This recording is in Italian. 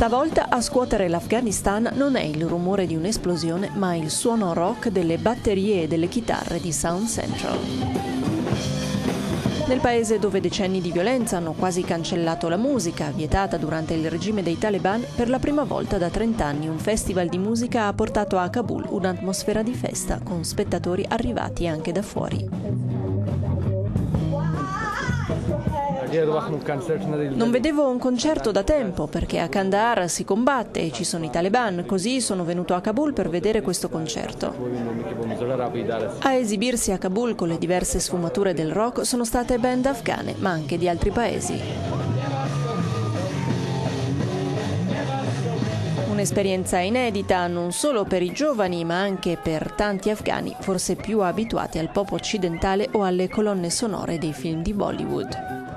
Stavolta a scuotere l'Afghanistan non è il rumore di un'esplosione, ma il suono rock delle batterie e delle chitarre di Sound Central. Nel paese dove decenni di violenza hanno quasi cancellato la musica, vietata durante il regime dei Taliban, per la prima volta da 30 anni un festival di musica ha portato a Kabul un'atmosfera di festa con spettatori arrivati anche da fuori. Non vedevo un concerto da tempo perché a Kandahar si combatte e ci sono i Taliban, così sono venuto a Kabul per vedere questo concerto. A esibirsi a Kabul con le diverse sfumature del rock sono state band afghane, ma anche di altri paesi. Un'esperienza inedita non solo per i giovani ma anche per tanti afghani, forse più abituati al pop occidentale o alle colonne sonore dei film di Bollywood.